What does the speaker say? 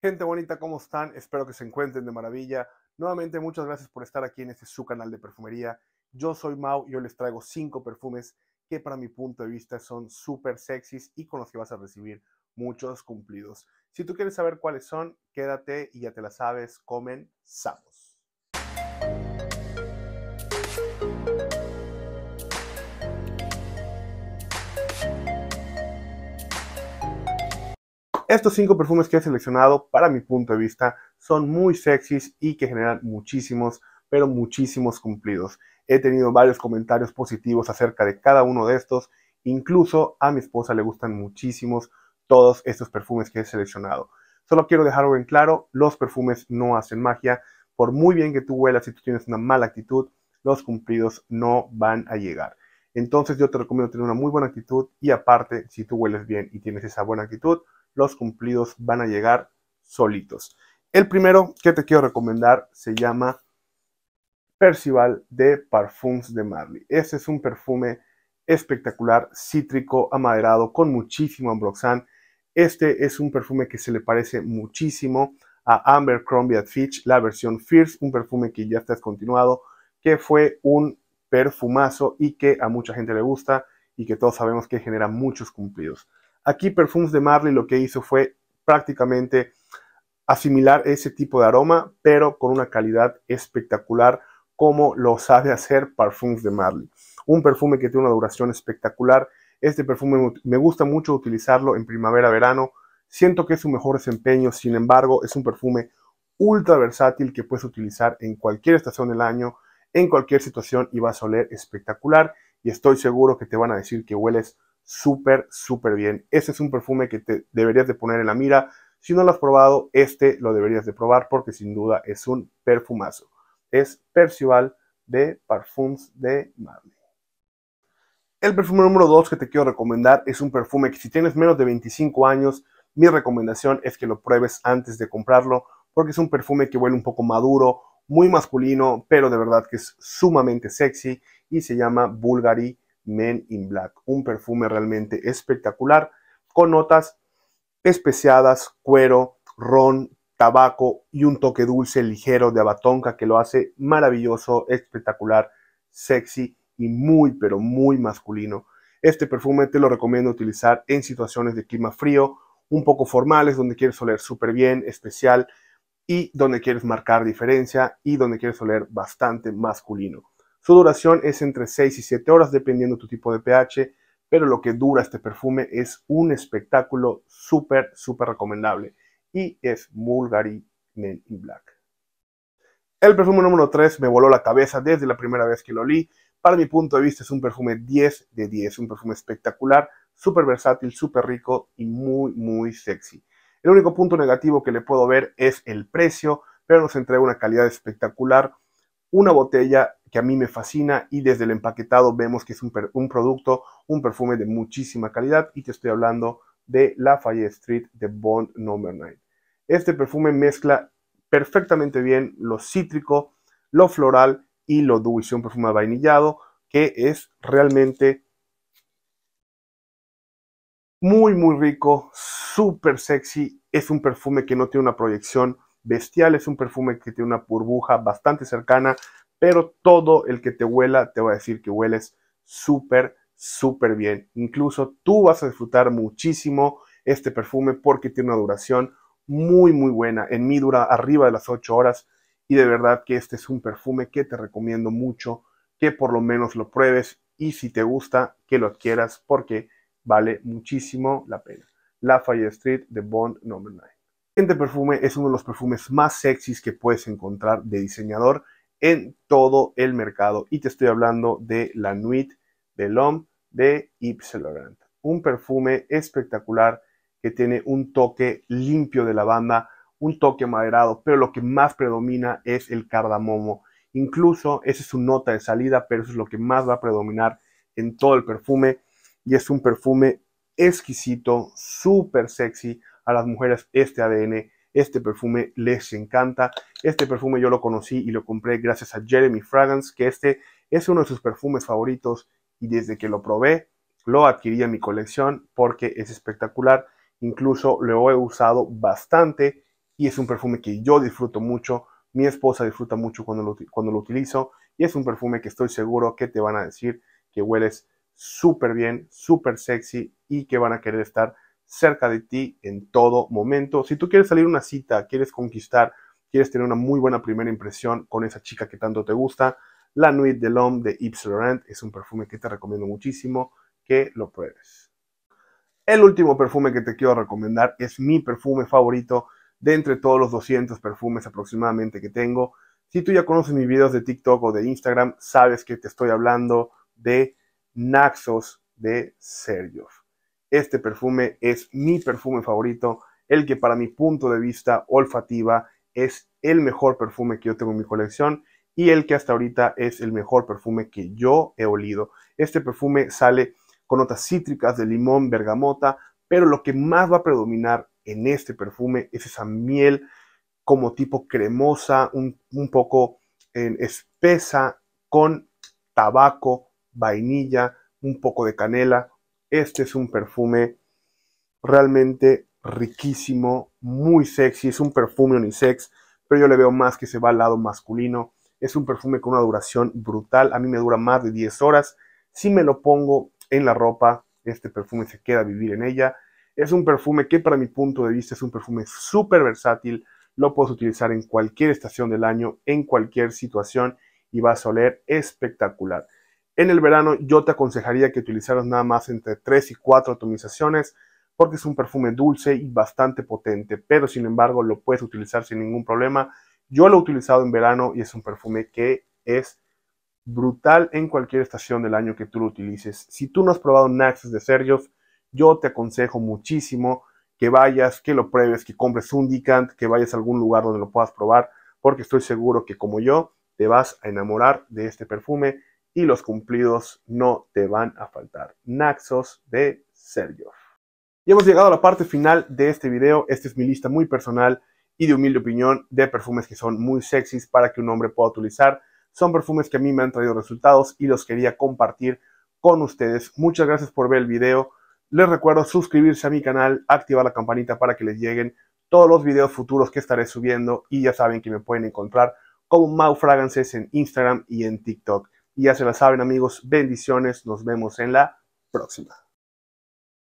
Gente bonita, ¿cómo están? Espero que se encuentren de maravilla. Nuevamente, muchas gracias por estar aquí en este su canal de perfumería. Yo soy Mau y yo les traigo cinco perfumes que para mi punto de vista son súper sexys y con los que vas a recibir muchos cumplidos. Si tú quieres saber cuáles son, quédate y ya te la sabes, comenzamos. Estos cinco perfumes que he seleccionado, para mi punto de vista, son muy sexys y que generan muchísimos, pero muchísimos cumplidos. He tenido varios comentarios positivos acerca de cada uno de estos. Incluso a mi esposa le gustan muchísimos todos estos perfumes que he seleccionado. Solo quiero dejarlo en claro, los perfumes no hacen magia. Por muy bien que tú huelas y tú tienes una mala actitud, los cumplidos no van a llegar. Entonces yo te recomiendo tener una muy buena actitud y aparte, si tú hueles bien y tienes esa buena actitud, los cumplidos van a llegar solitos. El primero que te quiero recomendar se llama Percival de Parfums de Marley. Este es un perfume espectacular, cítrico, amaderado, con muchísimo ambroxan. Este es un perfume que se le parece muchísimo a Amber Crombie Fitch, la versión Fierce, un perfume que ya está descontinuado, que fue un perfumazo y que a mucha gente le gusta y que todos sabemos que genera muchos cumplidos. Aquí Perfumes de Marley lo que hizo fue prácticamente asimilar ese tipo de aroma, pero con una calidad espectacular como lo sabe hacer Parfums de Marley. Un perfume que tiene una duración espectacular. Este perfume me gusta mucho utilizarlo en primavera-verano. Siento que es su mejor desempeño, sin embargo, es un perfume ultra versátil que puedes utilizar en cualquier estación del año, en cualquier situación y vas a oler espectacular. Y estoy seguro que te van a decir que hueles súper, súper bien. Este es un perfume que te deberías de poner en la mira. Si no lo has probado, este lo deberías de probar porque sin duda es un perfumazo. Es Percival de Parfums de Marley. El perfume número 2 que te quiero recomendar es un perfume que si tienes menos de 25 años, mi recomendación es que lo pruebes antes de comprarlo porque es un perfume que huele un poco maduro, muy masculino, pero de verdad que es sumamente sexy y se llama Bulgari Men in Black, un perfume realmente espectacular con notas especiadas, cuero, ron, tabaco y un toque dulce ligero de abatonca que lo hace maravilloso, espectacular, sexy y muy pero muy masculino. Este perfume te lo recomiendo utilizar en situaciones de clima frío, un poco formales, donde quieres oler súper bien, especial y donde quieres marcar diferencia y donde quieres oler bastante masculino. Su duración es entre 6 y 7 horas dependiendo tu tipo de pH, pero lo que dura este perfume es un espectáculo súper, súper recomendable y es Bulgari Men Black. El perfume número 3 me voló la cabeza desde la primera vez que lo olí. Para mi punto de vista es un perfume 10 de 10, un perfume espectacular, súper versátil, súper rico y muy, muy sexy. El único punto negativo que le puedo ver es el precio, pero nos entrega una calidad espectacular una botella que a mí me fascina y desde el empaquetado vemos que es un, producto, un perfume de muchísima calidad y te estoy hablando de Lafayette Street de Bond No. 9. Este perfume mezcla perfectamente bien lo cítrico, lo floral y lo dulce, un perfume vainillado que es realmente muy muy rico, súper sexy, es un perfume que no tiene una proyección bestial, es un perfume que tiene una burbuja bastante cercana, pero todo el que te huela te va a decir que hueles súper, súper bien. Incluso tú vas a disfrutar muchísimo este perfume porque tiene una duración muy, muy buena. En mí dura arriba de las 8 horas y de verdad que este es un perfume que te recomiendo mucho que por lo menos lo pruebes y si te gusta que lo adquieras porque vale muchísimo la pena. Lafayette Street de Bond No. 9. Este perfume es uno de los perfumes más sexys que puedes encontrar de diseñador en todo el mercado. Y te estoy hablando de la Nuit de L'Homme de Yves Laurent. Un perfume espectacular que tiene un toque limpio de lavanda, un toque maderado, pero lo que más predomina es el cardamomo. Incluso esa es su nota de salida, pero eso es lo que más va a predominar en todo el perfume. Y es un perfume exquisito, súper sexy, a las mujeres este ADN, este perfume les encanta. Este perfume yo lo conocí y lo compré gracias a Jeremy Fragrance, que este es uno de sus perfumes favoritos y desde que lo probé lo adquirí en mi colección porque es espectacular. Incluso lo he usado bastante y es un perfume que yo disfruto mucho, mi esposa disfruta mucho cuando lo, cuando lo utilizo y es un perfume que estoy seguro que te van a decir que hueles súper bien, súper sexy y que van a querer estar cerca de ti en todo momento. Si tú quieres salir una cita, quieres conquistar, quieres tener una muy buena primera impresión con esa chica que tanto te gusta, la Nuit de l'Homme de Yves Laurent es un perfume que te recomiendo muchísimo que lo pruebes. El último perfume que te quiero recomendar es mi perfume favorito de entre todos los 200 perfumes aproximadamente que tengo. Si tú ya conoces mis videos de TikTok o de Instagram, sabes que te estoy hablando de Naxos de Sergio. Este perfume es mi perfume favorito, el que para mi punto de vista olfativa es el mejor perfume que yo tengo en mi colección y el que hasta ahorita es el mejor perfume que yo he olido. Este perfume sale con notas cítricas de limón, bergamota, pero lo que más va a predominar en este perfume es esa miel como tipo cremosa, un, poco espesa, con tabaco, vainilla, un poco de canela. Este es un perfume realmente riquísimo, muy sexy, es un perfume unisex, pero yo le veo más que se va al lado masculino. Es un perfume con una duración brutal, a mí me dura más de 10 horas. Si me lo pongo en la ropa, este perfume se queda a vivir en ella. Es un perfume que para mi punto de vista es un perfume súper versátil, lo puedes utilizar en cualquier estación del año, en cualquier situación y vas a oler espectacular. En el verano yo te aconsejaría que utilizaras nada más entre 3 y 4 atomizaciones porque es un perfume dulce y bastante potente, pero sin embargo lo puedes utilizar sin ningún problema. Yo lo he utilizado en verano y es un perfume que es brutal en cualquier estación del año que tú lo utilices. Si tú no has probado Naxos de Sergios, yo te aconsejo muchísimo que vayas, que lo pruebes, que compres un Dicant, que vayas a algún lugar donde lo puedas probar, porque estoy seguro que como yo te vas a enamorar de este perfume y los cumplidos no te van a faltar. Naxos de Sergio. Y hemos llegado a la parte final de este video. Esta es mi lista muy personal y de humilde opinión de perfumes que son muy sexys para que un hombre pueda utilizar. Son perfumes que a mí me han traído resultados y los quería compartir con ustedes. Muchas gracias por ver el video. Les recuerdo suscribirse a mi canal, activar la campanita para que les lleguen todos los videos futuros que estaré subiendo y ya saben que me pueden encontrar como Mau Fragrances en Instagram y en TikTok. Y ya se la saben amigos, bendiciones, nos vemos en la próxima.